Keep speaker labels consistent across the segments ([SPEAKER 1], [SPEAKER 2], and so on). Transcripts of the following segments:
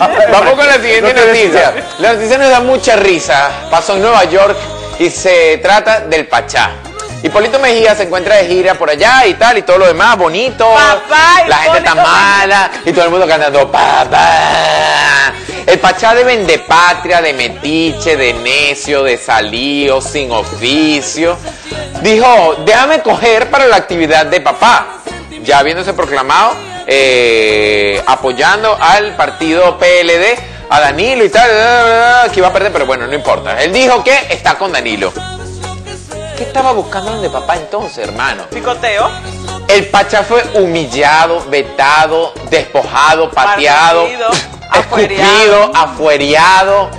[SPEAKER 1] Vamos con la siguiente
[SPEAKER 2] No te
[SPEAKER 1] noticia. La noticia nos da mucha risa. Pasó en Nueva York y se trata del Pachá. Hipólito Mejía se encuentra de gira por allá y tal, y todo lo demás, bonito.
[SPEAKER 3] Papá,
[SPEAKER 1] la gente está mala y todo el mundo cantando papá. El Pachá de vendepatria, de metiche, de necio, de salío, sin oficio. Dijo, déjame coger para la actividad de papá. Ya habiéndose proclamado, eh, apoyando al partido PLD, a Danilo y tal, que iba a perder, pero bueno, no importa. Él dijo que está con Danilo. ¿Qué estaba buscando donde papá entonces, hermano?
[SPEAKER 3] Picoteo.
[SPEAKER 1] El Pachá fue humillado, vetado, despojado, pateado, escupido, afuereado.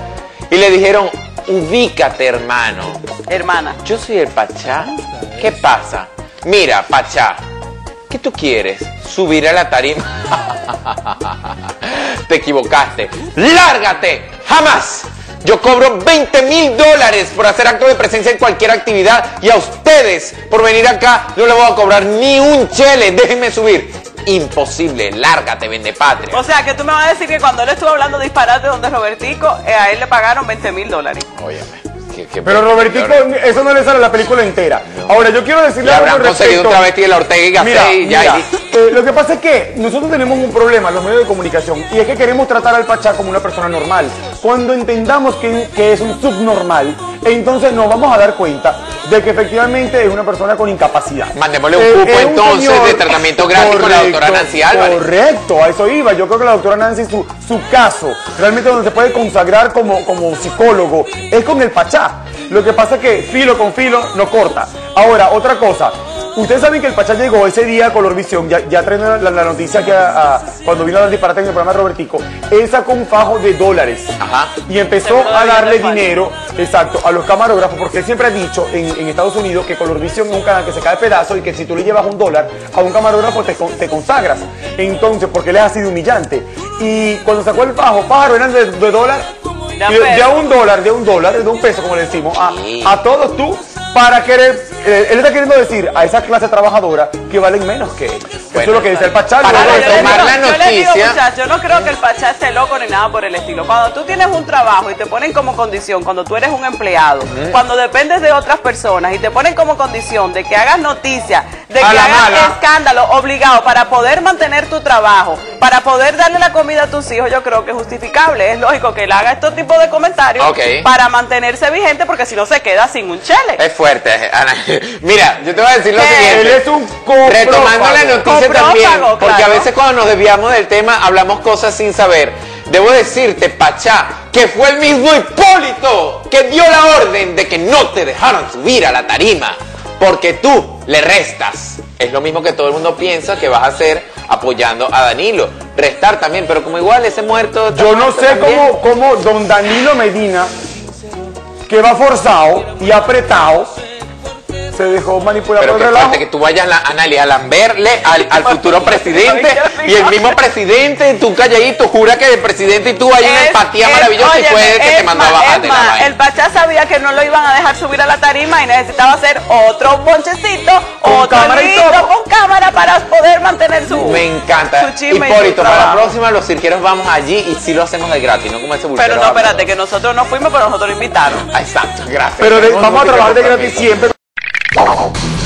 [SPEAKER 1] Y le dijeron, ubícate, hermano.
[SPEAKER 3] Hermana.
[SPEAKER 1] Yo soy el Pachá. ¿Qué pasa? Mira, Pachá, ¿qué tú quieres? Subir a la tarima. Te equivocaste. ¡Lárgate! ¡Jamás! Yo cobro 20 mil dólares por hacer acto de presencia en cualquier actividad y a ustedes por venir acá no le voy a cobrar ni un chele. Déjenme subir. Imposible. Lárgate, vende patria.
[SPEAKER 3] O sea, que tú me vas a decir que cuando él estuvo hablando disparate donde Robertico, eh, a él le pagaron 20 mil dólares.
[SPEAKER 1] Óyeme. qué- qué-
[SPEAKER 2] Pero Robertico, eso no le sale a la película entera. Ahora, yo quiero decirle
[SPEAKER 1] Le
[SPEAKER 2] algo
[SPEAKER 1] habrán conseguido
[SPEAKER 2] respecto-
[SPEAKER 1] un travesti de la Ortega y Gasset
[SPEAKER 2] Mira,
[SPEAKER 1] y ya.
[SPEAKER 2] mira,
[SPEAKER 1] y-
[SPEAKER 2] eh, lo que pasa es que nosotros tenemos un problema, los medios de comunicación, y es que queremos tratar al Pachá como una persona normal. Cuando entendamos que, que es un subnormal, entonces nos vamos a dar cuenta de que efectivamente es una persona con incapacidad.
[SPEAKER 1] Mandémosle un
[SPEAKER 2] Eh,
[SPEAKER 1] cupo,
[SPEAKER 2] es
[SPEAKER 1] entonces, de tratamiento gratis con la doctora Nancy Álvarez.
[SPEAKER 2] Correcto, a eso iba. Yo creo que la doctora Nancy, su, su caso, realmente donde se puede consagrar como, como psicólogo, es con el Pachá. Lo que pasa es que filo con filo no corta. Ahora, otra cosa. Ustedes saben que el Pachá llegó ese día a Colorvisión, ya, ya traen la, la noticia que a- a- cuando vino a dar disparate en el programa de Robertico, él sacó un fajo de dólares
[SPEAKER 1] Ajá.
[SPEAKER 2] y empezó a darle dinero, exacto, a los camarógrafos, porque él siempre ha dicho en, en Estados Unidos que Colorvisión es un canal que se cae de pedazo y que si tú le llevas un dólar a un camarógrafo te, te consagras. Entonces, porque le ha sido humillante. Y cuando sacó el fajo, pájaro eran de, de dólar,
[SPEAKER 3] De
[SPEAKER 2] de, a un dólar, de un dólar, de un peso, como le decimos, a, a todos tú, para querer, eh, él está queriendo decir a esa clase trabajadora que valen menos que él. Eso es lo que dice el Pachá.
[SPEAKER 1] Para
[SPEAKER 3] yo, les
[SPEAKER 1] retomar
[SPEAKER 3] digo,
[SPEAKER 1] la
[SPEAKER 3] yo les digo,
[SPEAKER 1] noticia.
[SPEAKER 3] muchachos, yo no creo que el Pachá esté loco ni nada por el estilo. Cuando tú tienes un trabajo y te ponen como condición, cuando tú eres un empleado, cuando dependes de otras personas y te ponen como condición de que hagas noticias, de que
[SPEAKER 2] A
[SPEAKER 3] hagas
[SPEAKER 2] mala.
[SPEAKER 3] escándalo obligado para poder mantener tu trabajo, para poder darle la comida a tus hijos, yo creo que es justificable. Es lógico que él haga estos tipos de comentarios para mantenerse vigente porque si no se queda sin un chele.
[SPEAKER 1] Es fuerte, Ana. Mira, yo te voy a decir lo siguiente.
[SPEAKER 2] Él es un.
[SPEAKER 1] Retomando la noticia también, porque a veces cuando nos desviamos del tema hablamos cosas sin saber. Debo decirte, Pachá, que fue el mismo Hipólito que dio la orden de que no te dejaran subir a la tarima, porque tú le restas. Es lo mismo que todo el mundo piensa que vas a hacer apoyando a Danilo. Restar también, pero como igual ese muerto...
[SPEAKER 2] Yo no
[SPEAKER 1] muerto
[SPEAKER 2] sé
[SPEAKER 1] también.
[SPEAKER 2] cómo, cómo don Danilo Medina, que va forzado y apretado, se dejó manipular
[SPEAKER 1] Pero
[SPEAKER 2] por el relajo.
[SPEAKER 1] falta que tú vayas a Anali a lamberle al, al futuro presidente y el mismo presidente, tú calladito, jura que el presidente y tú hay una
[SPEAKER 3] Es-
[SPEAKER 1] empatía
[SPEAKER 3] es-
[SPEAKER 1] maravillosa y fue el que te mandó a la.
[SPEAKER 3] El Pachá sabía que no lo iban a dejar subir a la tarima y necesitaba hacer otro bonchecito,
[SPEAKER 2] Con
[SPEAKER 3] otro
[SPEAKER 2] cámara y
[SPEAKER 3] listo
[SPEAKER 2] todo.
[SPEAKER 3] con cámara para poder mantener su
[SPEAKER 1] Me encanta.
[SPEAKER 3] su
[SPEAKER 1] Hipólito, para la próxima los cirqueros vamos allí y sí lo hacemos de gratis, no como ese
[SPEAKER 3] Pero no, espérate, que nosotros no fuimos, pero nosotros lo invitaron.
[SPEAKER 1] Ah, Exacto, gracias.
[SPEAKER 2] Pero vamos a trabajar de gratis siempre. Oh.